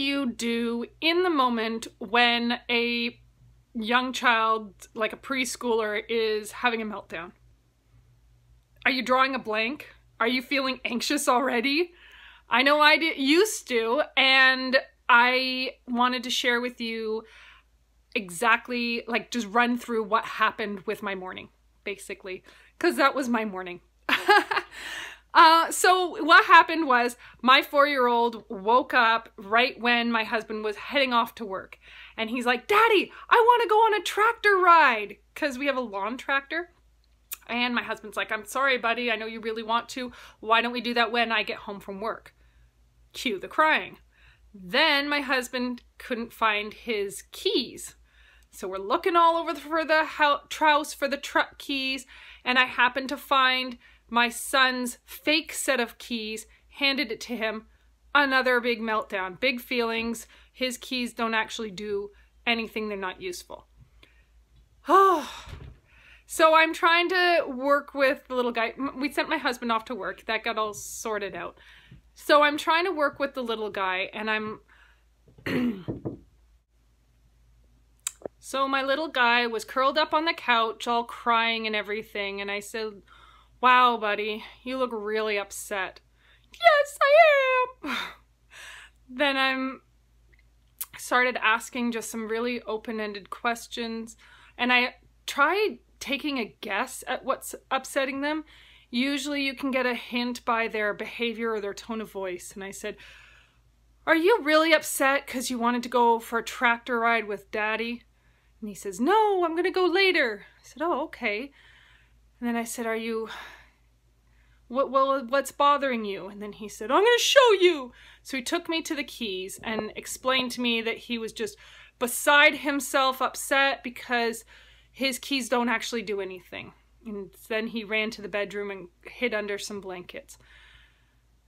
you do in the moment when a young child, like a preschooler, is having a meltdown? Are you drawing a blank? Are you feeling anxious already? I know I did, used to, and I wanted to share with you exactly, like, just run through what happened with my morning, basically, because that was my morning. uh, so what happened was my four-year-old woke up right when my husband was heading off to work, and he's like, "Daddy, I want to go on a tractor ride," because we have a lawn tractor. And my husband's like, I'm sorry, buddy. I know you really want to. Why don't we do that when I get home from work? Cue the crying. Then my husband couldn't find his keys. So we're looking all over for the house for the truck keys. And I happened to find my son's fake set of keys, handed it to him. Another big meltdown, big feelings. His keys don't actually do anything, they're not useful. Oh, so I'm trying to work with the little guy. We sent my husband off to work. That got all sorted out. So I'm trying to work with the little guy and I'm... so my little guy was curled up on the couch all crying and everything and I said, wow, buddy, you look really upset. Yes, I am. then I'm started asking just some really open-ended questions and I tried taking a guess at what's upsetting them. Usually you can get a hint by their behavior or their tone of voice. And I said, are you really upset because you wanted to go for a tractor ride with daddy? And he says, no, I'm going to go later. I said, oh, okay. And then I said, are you, what, well, what's bothering you? And then he said, I'm going to show you. So he took me to the keys and explained to me that he was just beside himself upset because his keys don't actually do anything. And then he ran to the bedroom and hid under some blankets.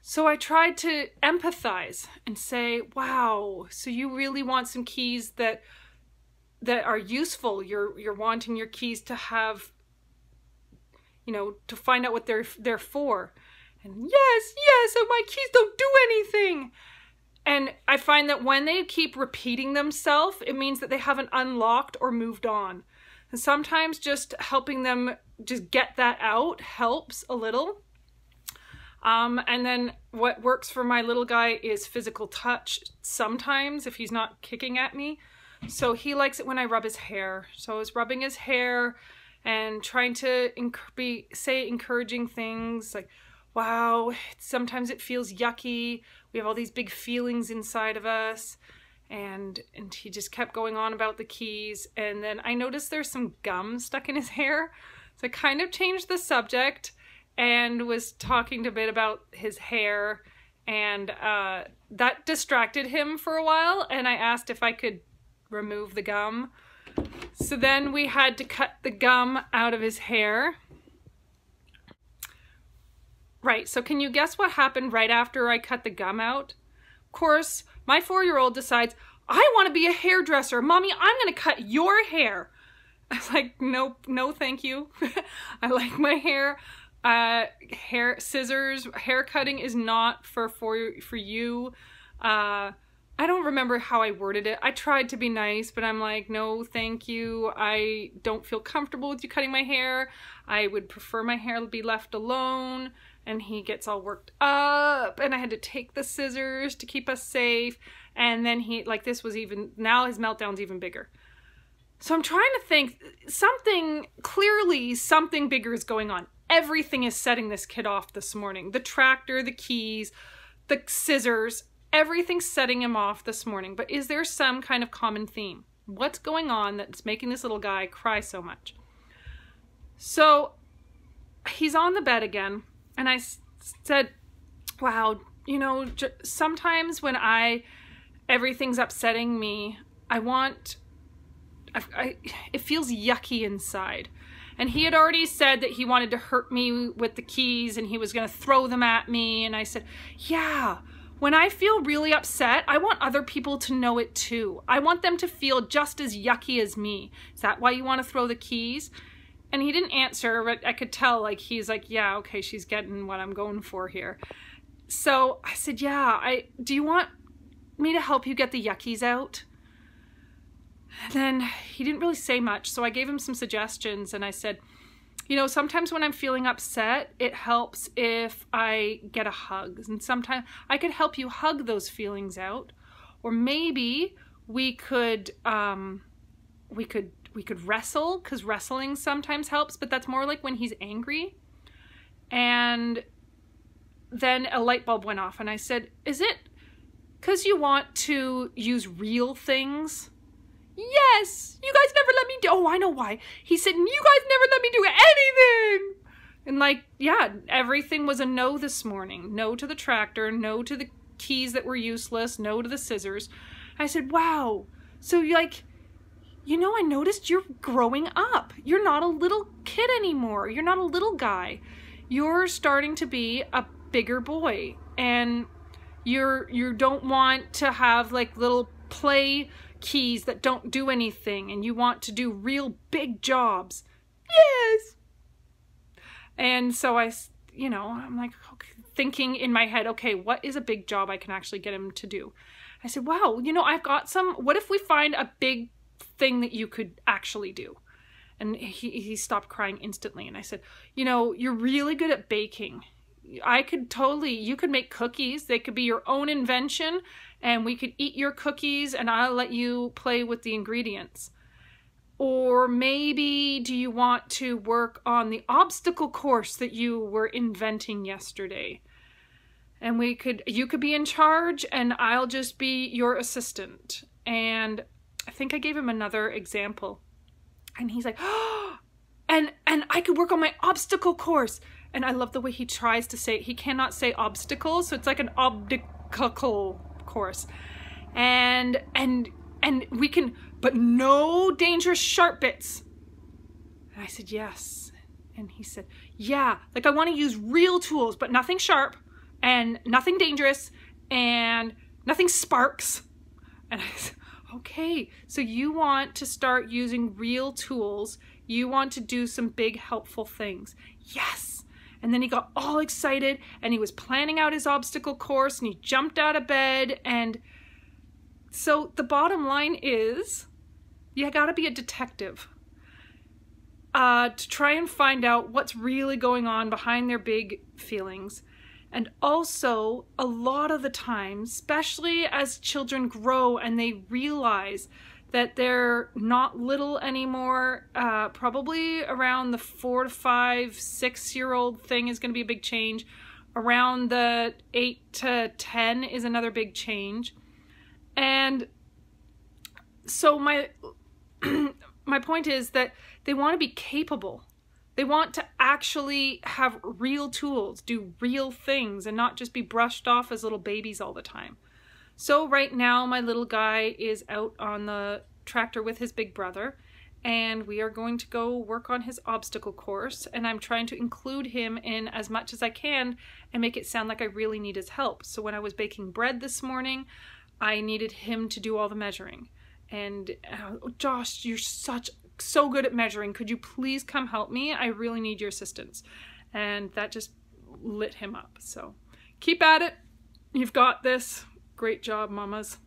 So I tried to empathize and say, wow, so you really want some keys that that are useful. You're you're wanting your keys to have you know, to find out what they're they're for. And yes, yes, and my keys don't do anything. And I find that when they keep repeating themselves, it means that they haven't unlocked or moved on. And sometimes just helping them just get that out helps a little. Um, and then what works for my little guy is physical touch sometimes if he's not kicking at me. So he likes it when I rub his hair. So I was rubbing his hair and trying to be say encouraging things like, wow, sometimes it feels yucky. We have all these big feelings inside of us. And and he just kept going on about the keys. And then I noticed there's some gum stuck in his hair. So I kind of changed the subject and was talking a bit about his hair. And uh, that distracted him for a while. And I asked if I could remove the gum so then we had to cut the gum out of his hair right so can you guess what happened right after I cut the gum out of course my four-year-old decides, I want to be a hairdresser. Mommy, I'm going to cut your hair. I was like, nope, no thank you. I like my hair. Uh, hair scissors, hair cutting is not for, for, for you. Uh, I don't remember how I worded it. I tried to be nice, but I'm like, no, thank you. I don't feel comfortable with you cutting my hair. I would prefer my hair be left alone and he gets all worked up and I had to take the scissors to keep us safe and then he like this was even now his meltdown's even bigger so I'm trying to think something clearly something bigger is going on everything is setting this kid off this morning the tractor the keys the scissors everything's setting him off this morning but is there some kind of common theme what's going on that's making this little guy cry so much so he's on the bed again and I said, wow, you know, sometimes when I, everything's upsetting me, I want, I, I, it feels yucky inside. And he had already said that he wanted to hurt me with the keys and he was going to throw them at me. And I said, yeah, when I feel really upset, I want other people to know it too. I want them to feel just as yucky as me. Is that why you want to throw the keys? And he didn't answer, but I could tell like he's like, yeah, okay, she's getting what I'm going for here. So I said, yeah, I do you want me to help you get the yuckies out? And then he didn't really say much, so I gave him some suggestions and I said, you know, sometimes when I'm feeling upset, it helps if I get a hug. And sometimes I could help you hug those feelings out. Or maybe we could um, we could we could wrestle because wrestling sometimes helps, but that's more like when he's angry. And then a light bulb went off, and I said, "Is it because you want to use real things?" Yes, you guys never let me do. Oh, I know why. He said, "You guys never let me do anything." And like, yeah, everything was a no this morning. No to the tractor, no to the keys that were useless, no to the scissors. I said, "Wow." So you like you know, I noticed you're growing up. You're not a little kid anymore. You're not a little guy. You're starting to be a bigger boy and you're you don't want to have like little play keys that don't do anything and you want to do real big jobs. Yes. And so I, you know, I'm like okay, thinking in my head, okay, what is a big job I can actually get him to do? I said, wow, you know, I've got some, what if we find a big thing that you could actually do. And he, he stopped crying instantly. And I said, You know, you're really good at baking. I could totally, you could make cookies. They could be your own invention, and we could eat your cookies, and I'll let you play with the ingredients. Or maybe do you want to work on the obstacle course that you were inventing yesterday? And we could, you could be in charge, and I'll just be your assistant. And I think I gave him another example. And he's like, oh, and and I could work on my obstacle course. And I love the way he tries to say. He cannot say obstacles, so it's like an obstacle course. And and and we can but no dangerous sharp bits. And I said, "Yes." And he said, "Yeah, like I want to use real tools, but nothing sharp and nothing dangerous and nothing sparks." And I said, Okay, so you want to start using real tools. You want to do some big helpful things. Yes. And then he got all excited and he was planning out his obstacle course and he jumped out of bed. And so the bottom line is you got to be a detective uh, to try and find out what's really going on behind their big feelings. And also, a lot of the time, especially as children grow and they realize that they're not little anymore, uh, probably around the four to five, six year old thing is going to be a big change. Around the eight to 10 is another big change. And so my my point is that they want to be capable they want to actually have real tools, do real things, and not just be brushed off as little babies all the time. So right now, my little guy is out on the tractor with his big brother, and we are going to go work on his obstacle course, and I'm trying to include him in as much as I can and make it sound like I really need his help. So when I was baking bread this morning, I needed him to do all the measuring. And uh, Josh, you're such so good at measuring. Could you please come help me? I really need your assistance. And that just lit him up. So keep at it. You've got this. Great job, mamas.